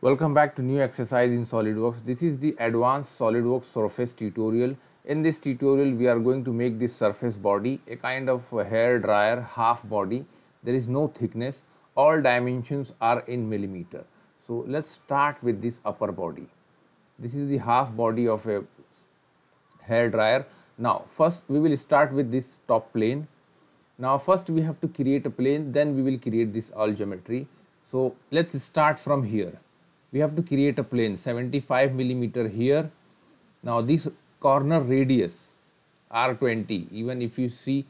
Welcome back to new exercise in SolidWorks. This is the advanced SolidWorks surface tutorial. In this tutorial, we are going to make this surface body a kind of a hair dryer half body. There is no thickness. All dimensions are in millimeter. So let's start with this upper body. This is the half body of a hair dryer. Now first we will start with this top plane. Now first we have to create a plane then we will create this all geometry. So let's start from here we have to create a plane 75 millimeter here. Now this corner radius R20 even if you see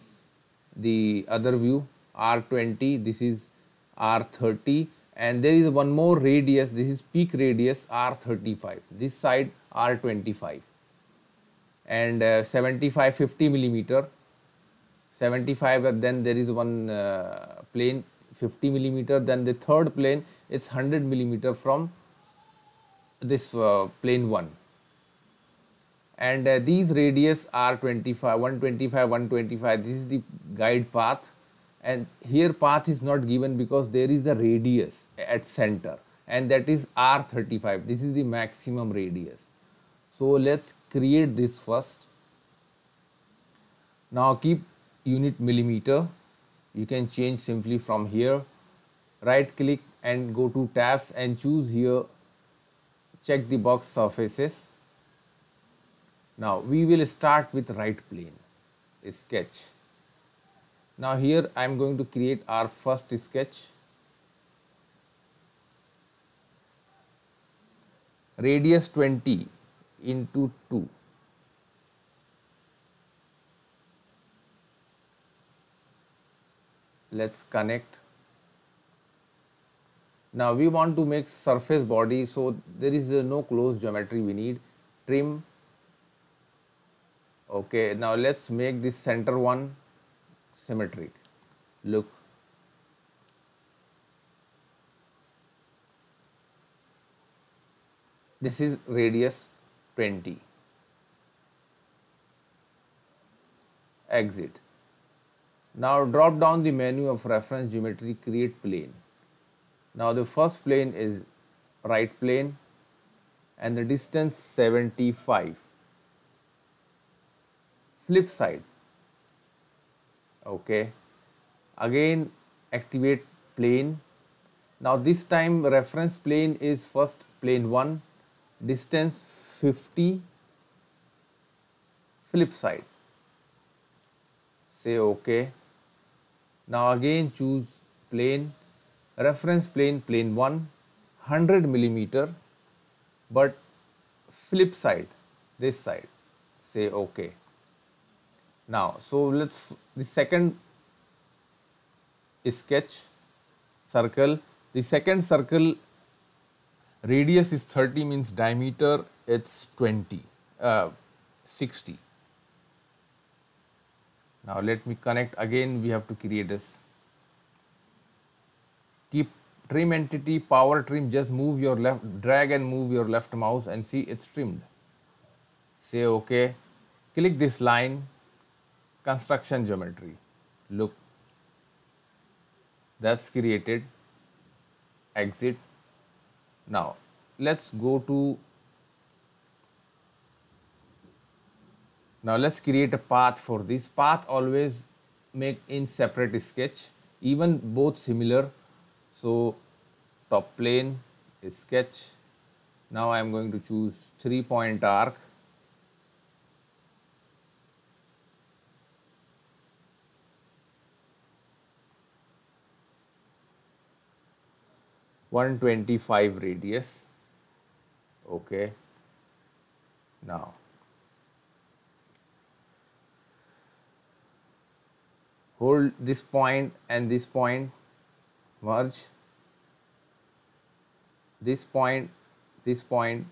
the other view R20 this is R30 and there is one more radius this is peak radius R35 this side R25 and uh, 75 50 millimeter. 75 then there is one uh, plane 50 millimeter. Then the third plane is 100 millimeter from this uh, plane 1 and uh, these radius are 25 125 125 this is the guide path. And here path is not given because there is a radius at center. And that is r35 this is the maximum radius. So let's create this first. Now keep unit millimeter. You can change simply from here. Right click and go to tabs and choose here check the box surfaces. Now we will start with right plane sketch. Now here I am going to create our first sketch. Radius 20 into 2. Let's connect now we want to make surface body so there is uh, no closed geometry we need. Trim. Okay now let's make this center one symmetric. Look. This is radius 20 exit. Now drop down the menu of reference geometry create plane now the first plane is right plane and the distance 75. Flip side. Okay. Again activate plane. Now this time reference plane is first plane 1, distance 50, flip side. Say OK. Now again choose plane reference plane plane 1 100 millimeter but flip side this side. Say okay. Now so let's the second sketch circle. The second circle radius is 30 means diameter it's 20 uh, 60 now let me connect again. We have to create this keep trim entity power trim just move your left drag and move your left mouse and see it's trimmed. Say okay click this line construction geometry. Look that's created exit. Now let's go to now let's create a path for this. Path always make in separate sketch even both similar so, top plane is sketch. Now I am going to choose 3 point arc. One twenty five radius. Okay. Now hold this point and this point merge this point this point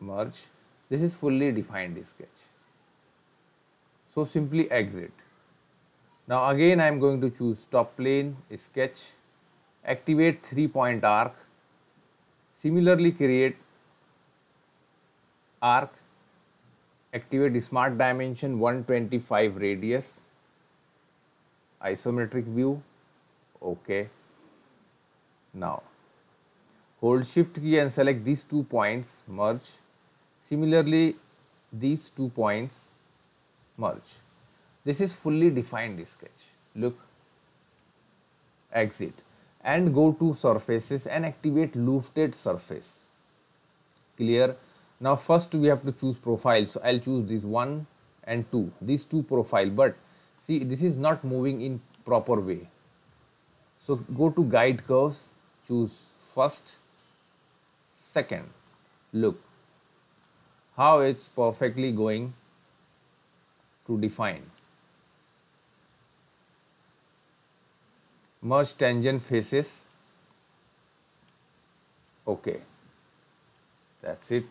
merge. This is fully defined sketch. So simply exit. Now again I am going to choose top plane sketch activate three point arc similarly create arc activate smart dimension 125 radius isometric view okay now, hold shift key and select these two points merge. Similarly these two points merge. This is fully defined sketch. Look exit and go to surfaces and activate lofted surface. Clear? Now first we have to choose profile. So i'll choose this one and two these two profile. But see this is not moving in proper way. So go to guide curves choose first second. Look how it's perfectly going to define. Merge tangent faces. Okay. That's it.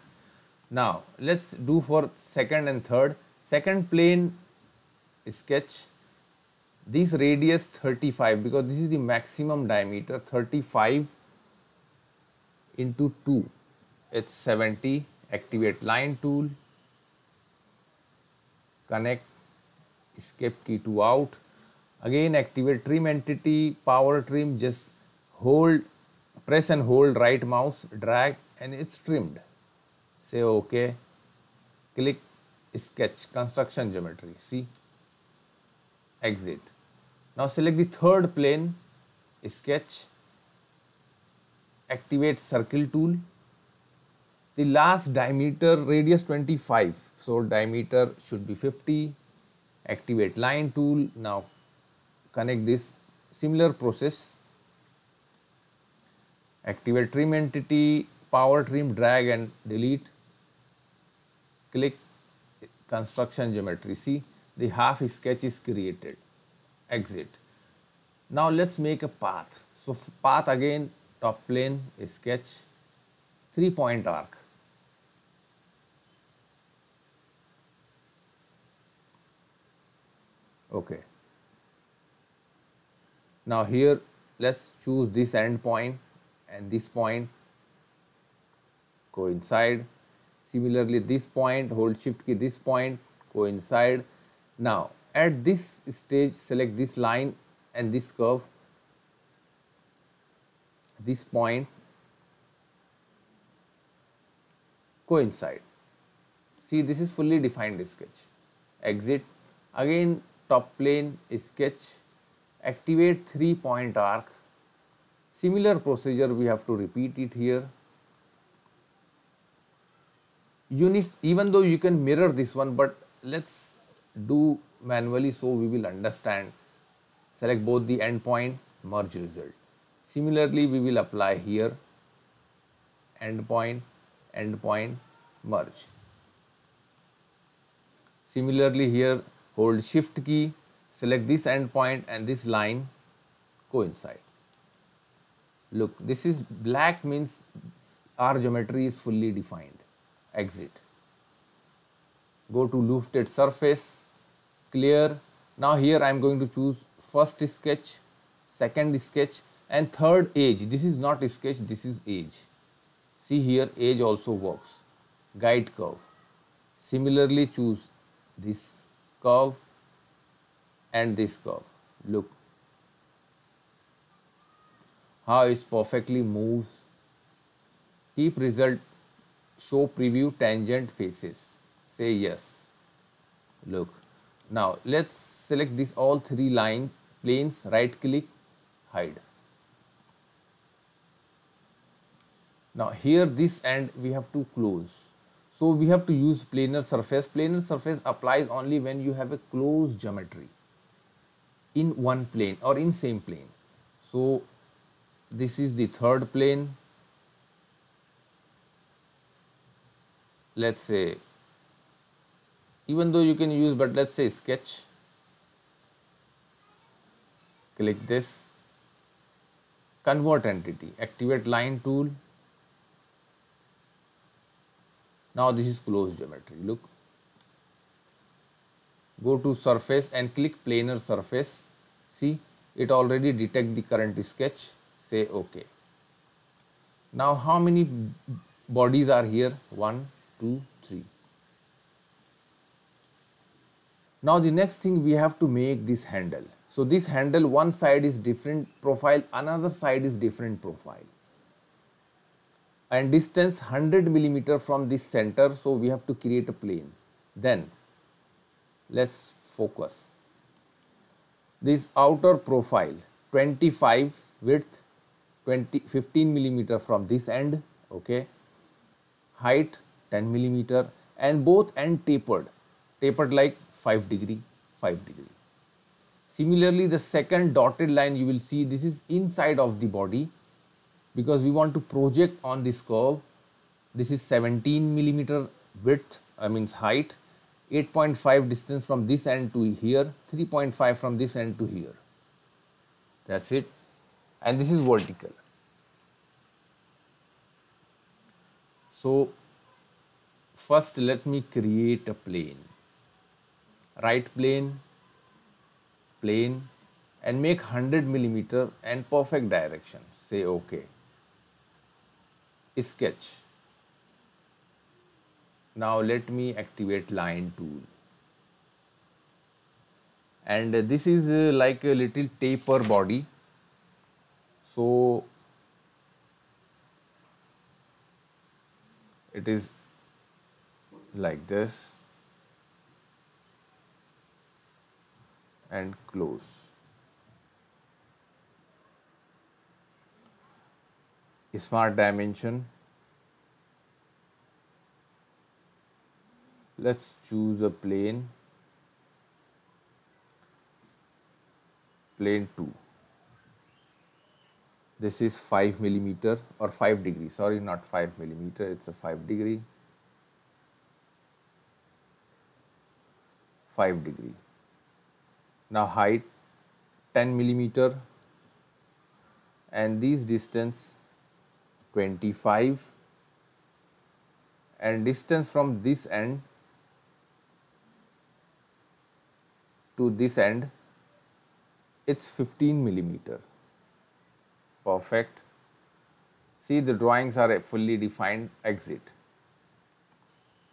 Now let's do for second and third. Second plane sketch this radius 35 because this is the maximum diameter 35 into 2 it's 70 activate line tool connect escape key to out. Again activate trim entity power trim just hold press and hold right mouse drag and it's trimmed. Say ok click sketch construction geometry see exit now select the third plane sketch activate circle tool. The last diameter radius 25 so diameter should be 50 activate line tool. Now connect this similar process. Activate trim entity power trim drag and delete. Click construction geometry. See the half sketch is created exit. Now let's make a path. So path again top plane sketch three point arc. Okay. Now here let's choose this end point and this point coincide. Similarly this point hold shift key this point coincide. Now at this stage select this line and this curve this point coincide. See this is fully defined sketch. Exit again top plane sketch activate three point arc similar procedure we have to repeat it here units even though you can mirror this one but let's do manually so we will understand select both the endpoint merge result Similarly, we will apply here endpoint, endpoint, merge. Similarly, here hold shift key, select this endpoint and this line coincide. Look, this is black means our geometry is fully defined. Exit. Go to lofted surface, clear. Now here I am going to choose first sketch, second sketch and third edge this is not sketch this is edge see here edge also works. Guide curve. Similarly choose this curve and this curve. Look. How it perfectly moves. Keep result show preview tangent faces. Say yes. Look now let's select this all three lines planes right click hide Now here this end we have to close. So we have to use planar surface. Planar surface applies only when you have a closed geometry in one plane or in same plane. So this is the third plane. Let's say even though you can use but let's say sketch click this convert entity activate line tool Now this is closed geometry. Look. Go to surface and click planar surface. See, it already detect the current sketch. Say OK. Now how many bodies are here? One, two, three. Now the next thing we have to make this handle. So this handle one side is different profile, another side is different profile. and distance 100 millimeter from this center so we have to create a plane. Then let's focus. This outer profile 25 width 20 15 millimeter from this end okay? Height 10 millimeter. And both end tapered. Tapered like 5 degree 5 degree. Similarly the second dotted line you will see this is inside of the body because we want to project on this curve. This is 17 millimeter width i means height 8.5 distance from this end to here 3.5 from this end to here. That's it. And this is vertical. So first let me create a plane right plane plane and make 100 millimeter and perfect direction. Say okay. Sketch. Now let me activate line tool. And this is uh, like a little taper body. So it is like this and close. Smart dimension. Let's choose a plane. Plane 2 this is 5 millimeter or 5 degree. Sorry not 5 millimeter it's a 5 degree. 5 degree now height 10 millimeter. And this distance 25 and distance from this end to this end it's 15 millimeter. Perfect. See the drawings are a fully defined exit.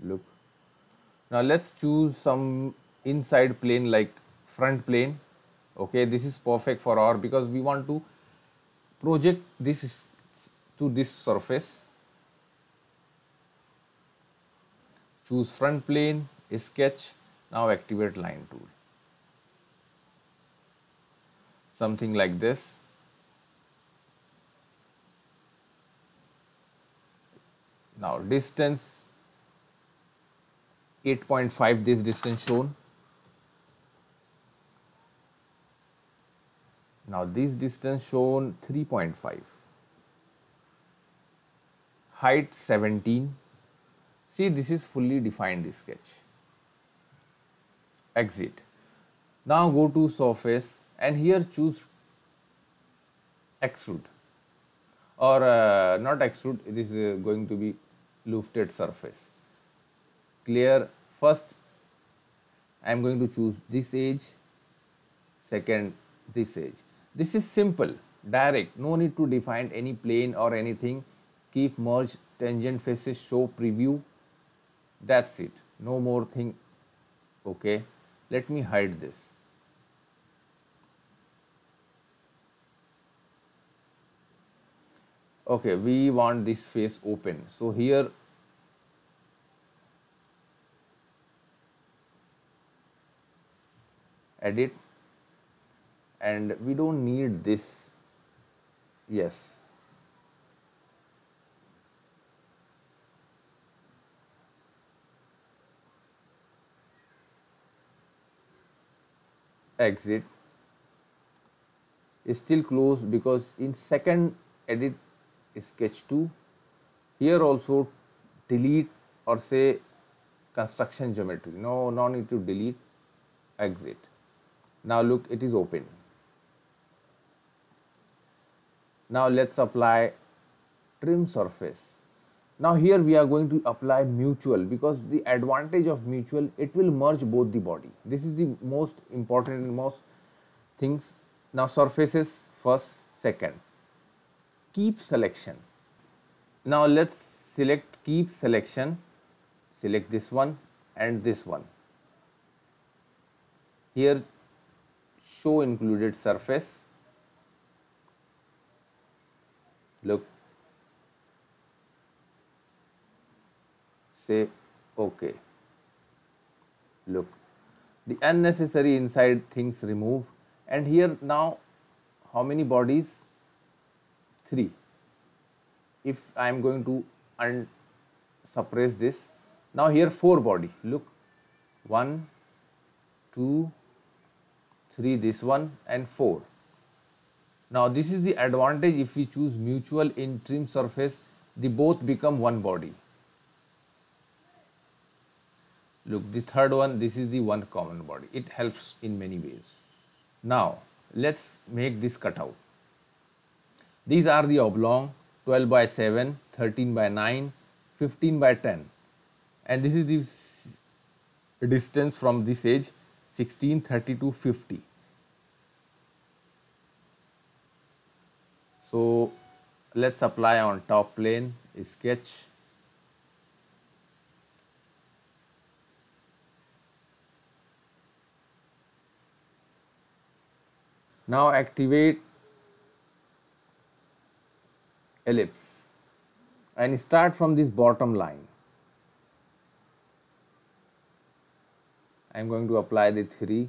Look. Now let's choose some inside plane like front plane okay this is perfect for our because we want to project this to this surface. Choose front plane sketch now activate line tool. Something like this. Now distance 8.5 this distance shown now this distance shown 3.5 height 17 see this is fully defined sketch. Exit. Now go to surface and here choose extrude. Or uh, not extrude it is uh, going to be lofted surface. Clear. First I am going to choose this edge. Second this edge this is simple direct. No need to define any plane or anything. Keep merge tangent faces show preview. That's it. No more thing. Okay? Let me hide this. Okay we want this face open. So here edit and we don't need this. Yes. Exit is still closed because in second edit sketch 2 here also delete or say construction geometry. No no need to delete. Exit. Now look it is open now let's apply trim surface. Now here we are going to apply mutual because the advantage of mutual it will merge both the body. This is the most important and most things. Now surfaces first second. Keep selection. Now let's select keep selection, select this one and this one. Here show included surface, look say OK. Look, the unnecessary inside things remove and here now how many bodies? 3. If I am going to suppress this, now here 4 body, look 1, 2, 3 this one and 4. Now this is the advantage if we choose mutual in trim surface, the both become one body. Look, the third one, this is the one common body. It helps in many ways. Now, let's make this cutout. These are the oblong 12 by 7, 13 by 9, 15 by 10 and this is the distance from this edge 16, 30 to 50. So, let us apply on top plane sketch Now activate ellipse and start from this bottom line. I am going to apply the 3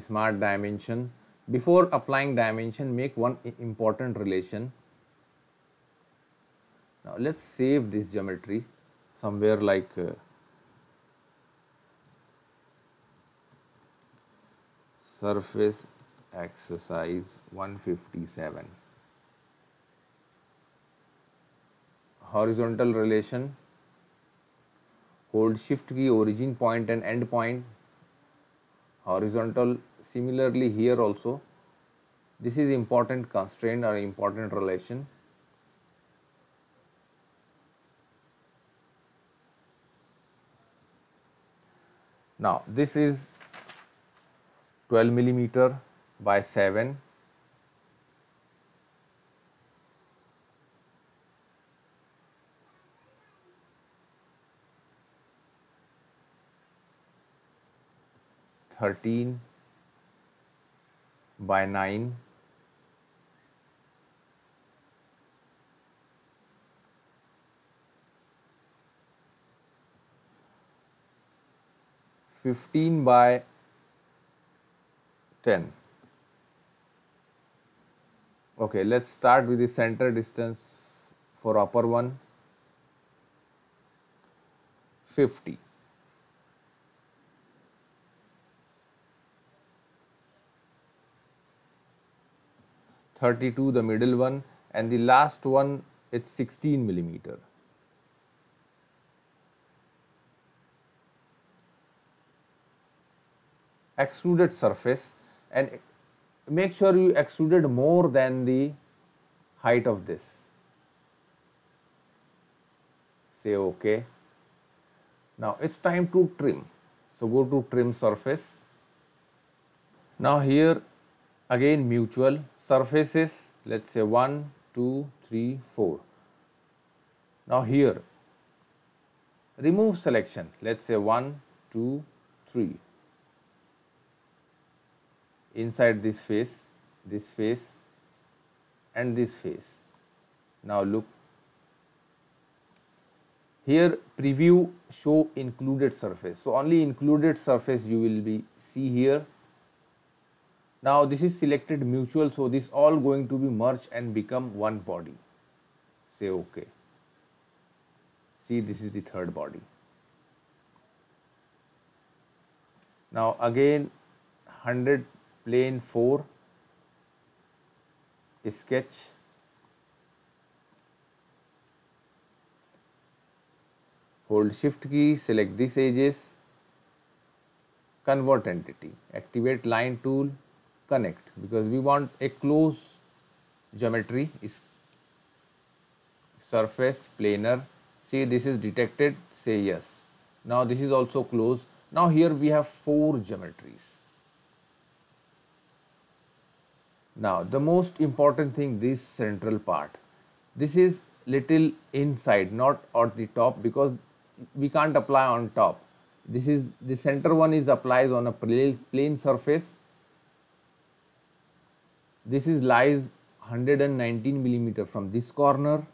smart dimension. Before applying dimension, make one important relation. Now, let us save this geometry somewhere like uh, surface exercise 157. Horizontal relation, hold shift key origin point and end point horizontal. Similarly here also this is important constraint or important relation. Now this is 12 millimeter by 7 13 by 9 15 by 10 okay let's start with the center distance for upper one. 50 32 the middle one and the last one it's 16 millimeter. Extruded surface and make sure you extruded more than the height of this. Say OK. Now it's time to trim. So go to trim surface. Now here again mutual surfaces let us say 1, 2, 3, 4. Now here remove selection let us say 1, 2, 3 inside this face, this face and this face. Now look here preview show included surface. So, only included surface you will be see here now this is selected mutual, so this all going to be merged and become one body. Say OK. See this is the third body. Now again 100 plane 4 sketch hold shift key select these edges convert entity activate line tool connect because we want a close geometry is surface planar. See this is detected say yes. Now this is also close. Now here we have four geometries. Now the most important thing this central part. This is little inside not at the top because we can't apply on top. This is the center one is applies on a plane, plane surface this is lies 119 millimeter from this corner.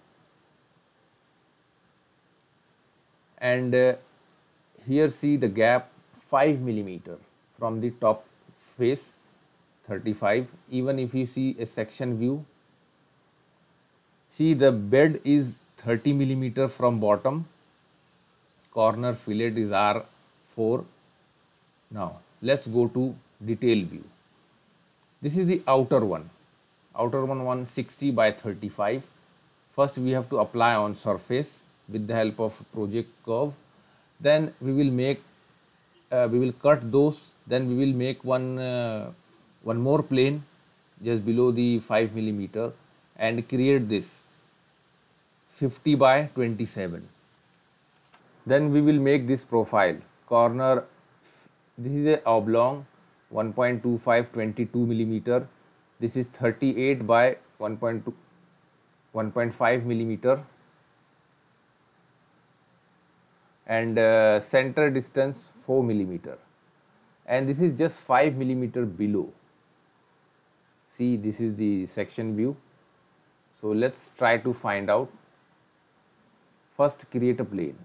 And uh, here see the gap 5 millimeter from the top face 35 even if you see a section view see the bed is 30 millimeter from bottom. Corner fillet is R4 now let's go to detail view this is the outer one. Outer one 160 by 35 first we have to apply on surface with the help of project curve. Then we will make uh, we will cut those. Then we will make one uh, one more plane just below the 5 millimeter and create this 50 by 27 then we will make this profile. Corner this is a oblong 1.25 22 millimeter. This is 38 by 1.2 1.5 millimeter. And uh, center distance 4 millimeter. And this is just 5 millimeter below. See this is the section view. So let's try to find out. First create a plane.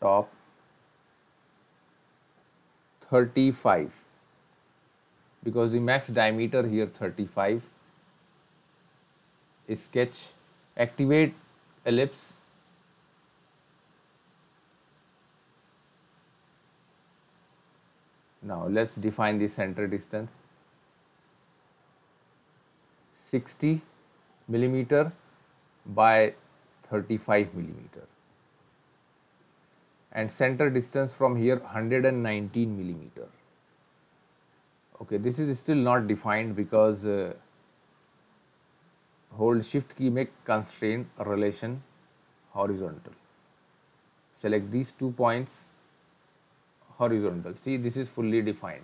Top 35 because the max diameter here 35 sketch. Activate ellipse. Now let's define the center distance. 60 millimeter by 35 millimeter and center distance from here 119 millimeter. Okay, this is still not defined because uh, hold shift key make constraint relation horizontal. Select these two points horizontal. See this is fully defined.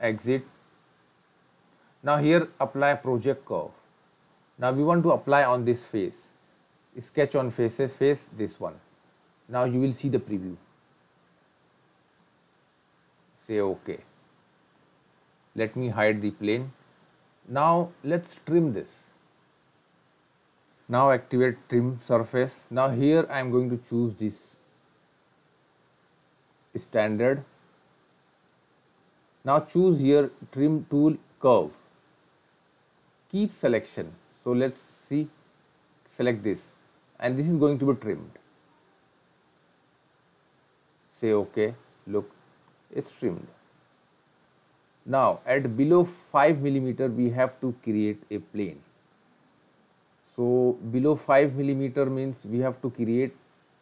Exit. Now here apply project curve now we want to apply on this face, sketch on faces, face this one. Now you will see the preview. Say OK. Let me hide the plane. Now let's trim this. Now activate trim surface. Now here I am going to choose this standard. Now choose here trim tool curve. Keep selection so, let us see select this and this is going to be trimmed. Say OK, look it is trimmed. Now, at below 5 millimeter we have to create a plane. So, below 5 millimeter means we have to create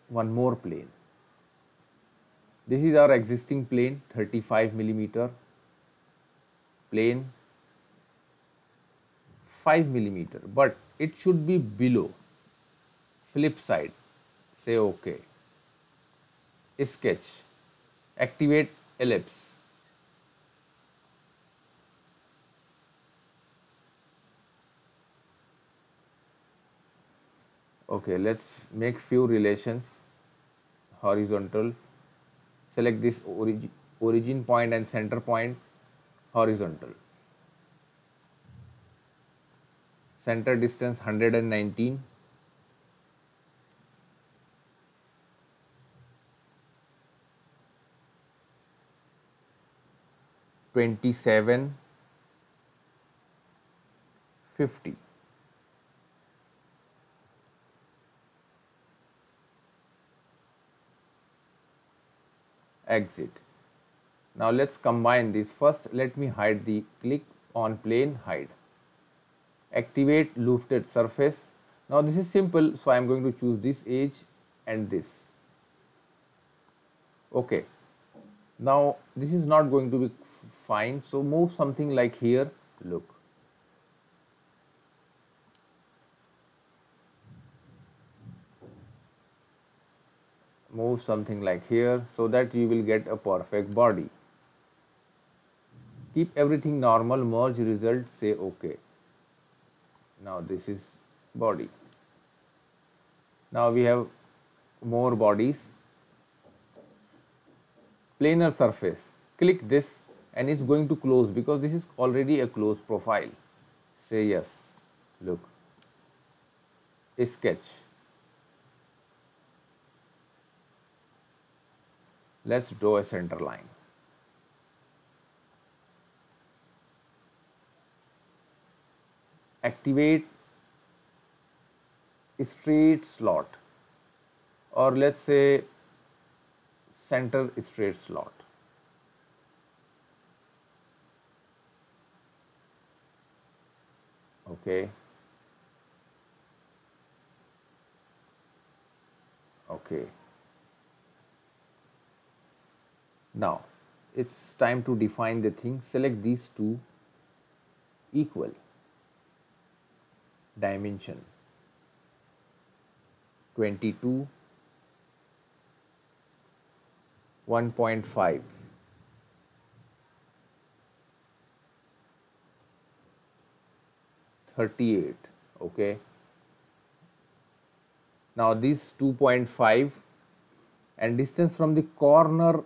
one more plane. This is our existing plane 35 millimeter plane 5 millimeter, but it should be below. Flip side, say OK. Sketch, activate ellipse. Okay, let's make few relations horizontal. Select this origin, origin point and center point horizontal. Center distance 119 27 50 exit. Now let's combine this. First let me hide the click on plane hide activate lofted surface. Now this is simple, so I am going to choose this edge and this. Okay. Now this is not going to be fine, so move something like here, look. Move something like here so that you will get a perfect body. Keep everything normal, merge result, say OK now this is body. Now we have more bodies. Planar surface. Click this and it's going to close because this is already a closed profile. Say yes. Look. Sketch. Let's draw a center line activate straight slot or let's say center straight slot. Okay. Okay. Now, it's time to define the thing. Select these two equal dimension. 22 1.5 38 okay? Now this 2.5 and distance from the corner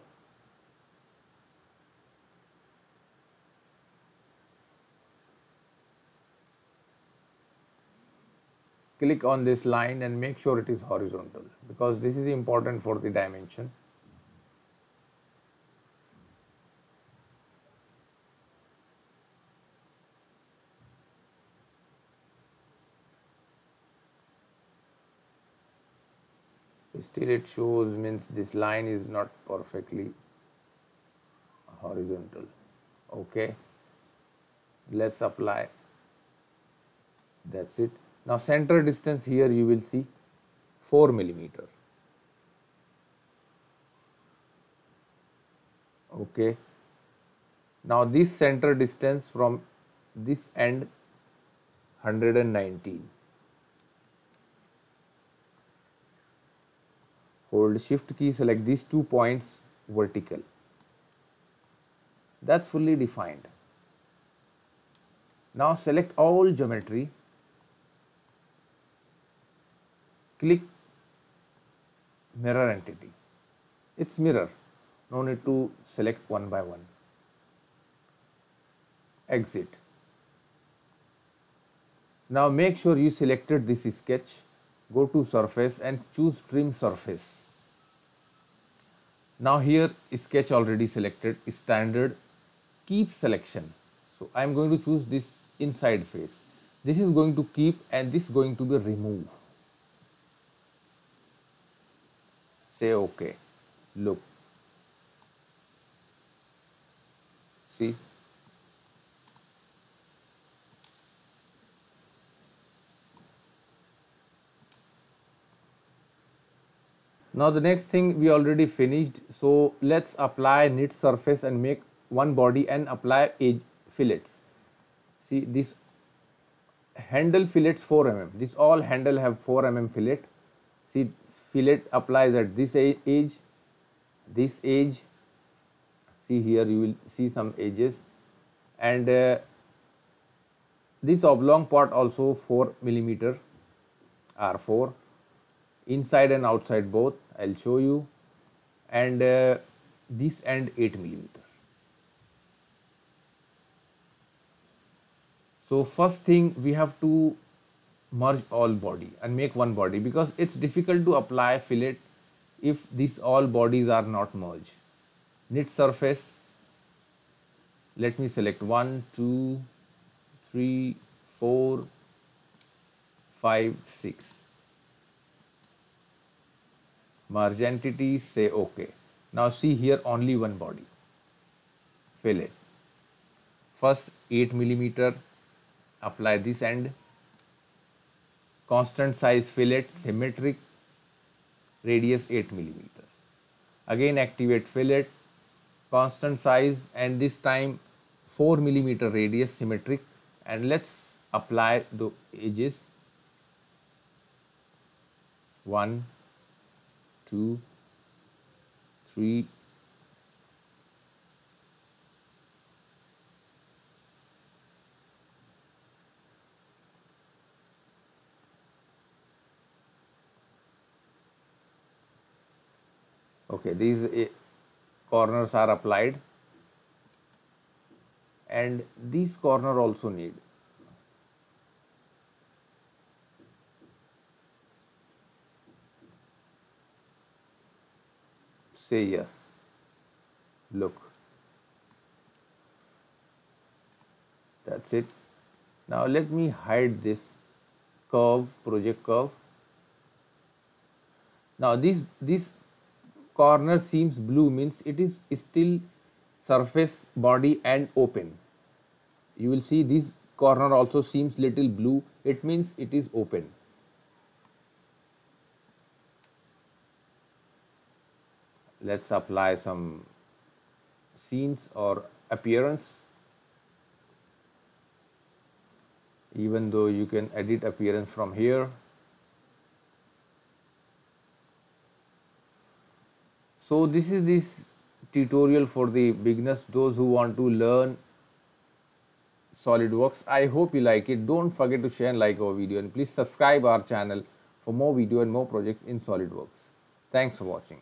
click on this line and make sure it is horizontal because this is important for the dimension. Still it shows means this line is not perfectly horizontal. Okay. Let's apply. That's it now center distance here you will see 4 millimeter. Okay. Now this center distance from this end 119. Hold shift key select these two points vertical. That's fully defined. Now select all geometry click mirror entity. It's mirror, no need to select one by one. Exit. Now make sure you selected this sketch, go to surface and choose trim surface. Now here sketch already selected, standard, keep selection. So I am going to choose this inside face. This is going to keep and this going to be remove. Say okay look see now the next thing we already finished. So let's apply knit surface and make one body and apply edge fillets. See this handle fillets 4 mm this all handle have 4 mm fillet. See fillet applies at this edge, this edge, see here you will see some edges and uh, this oblong part also 4 millimeter R4 inside and outside both I will show you and uh, this end 8 millimeter. So first thing we have to merge all body and make one body because it's difficult to apply fillet if these all bodies are not merged. Knit surface, let me select 1, 2, 3, 4, 5, 6. Merge entities, say OK. Now see here only one body, fillet. First 8 millimeter, apply this end constant size fillet symmetric radius 8 millimeter. Again activate fillet constant size and this time 4 millimeter radius symmetric and let's apply the edges 1, 2, 3, okay these uh, corners are applied. And these corner also need. Say yes. Look. That's it. Now let me hide this curve project curve. Now this this corner seems blue means it is still surface body and open. You will see this corner also seems little blue. It means it is open. Let's apply some scenes or appearance. Even though you can edit appearance from here. So this is this tutorial for the beginners, those who want to learn SolidWorks. I hope you like it. Don't forget to share and like our video and please subscribe our channel for more video and more projects in SolidWorks. Thanks for watching.